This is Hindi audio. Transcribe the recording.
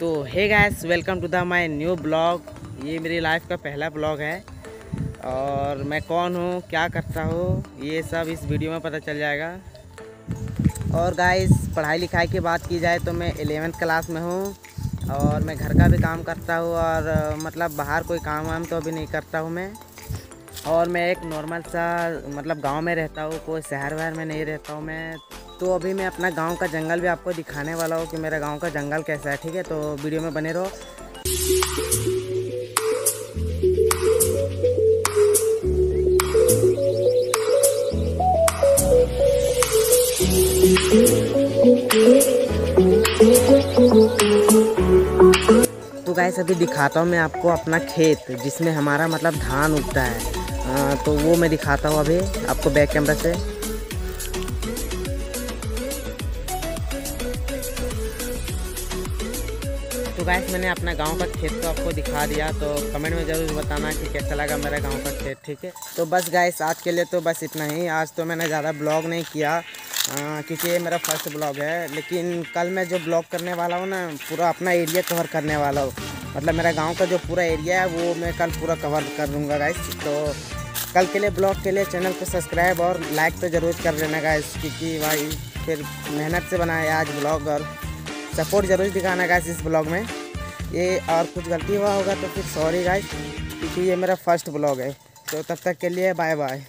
तो hey guys welcome to the my new blog ये मेरी लाइफ का पहला ब्लॉग है। और मैं कौन हूँ, क्या करता हूँ, ये सब इस वीडियो में पता चल जाएगा। और गाइस पढ़ाई लिखाई की बात की जाए तो मैं एलेवेंथ क्लास में हूँ। और मैं घर का भी काम करता हूँ और मतलब बाहर कोई काम वाम तो अभी नहीं करता हूँ मैं। और मैं एक नॉर्मल सा मतलब गाँव में रहता हूँ, कोई शहर वहर में नहीं रहता हूँ मैं। तो अभी मैं अपना गाँव का जंगल भी आपको दिखाने वाला हूँ कि मेरा गाँव का जंगल कैसा है ठीक है? तो वीडियो में बने रहो। तो गाइस अभी दिखाता हूँ मैं आपको अपना खेत जिसमें हमारा मतलब धान उगता है। आ, तो वो मैं दिखाता हूँ अभी आपको बैक कैमरा से। तो गाइस मैंने अपना गाँव का खेत तो आपको दिखा दिया तो कमेंट में ज़रूर बताना कि कैसा लगा मेरा गाँव का खेत, ठीक है? तो बस गाइस आज के लिए तो बस इतना ही। आज तो मैंने ज़्यादा ब्लॉग नहीं किया क्योंकि ये मेरा फ़र्स्ट ब्लॉग है। लेकिन कल मैं जो ब्लॉग करने वाला हूँ ना, पूरा अपना एरिया कवर करने वाला हूँ। मतलब मेरा गाँव का जो पूरा एरिया है, वो मैं कल पूरा कवर कर लूँगा गाइस तो कल के लिए ब्लॉग के लिए चैनल को सब्सक्राइब और लाइक तो ज़रूर कर लेना गाइस क्योंकि भाई, फिर मेहनत से बनाया आज ब्लॉग और सपोर्ट ज़रूर दिखाना गाइस इस ब्लॉग में। ये और कुछ गलती हुआ होगा तो फिर सॉरी गाइस क्योंकि ये मेरा फ़र्स्ट ब्लॉग है। तो तब तक के लिए बाय बाय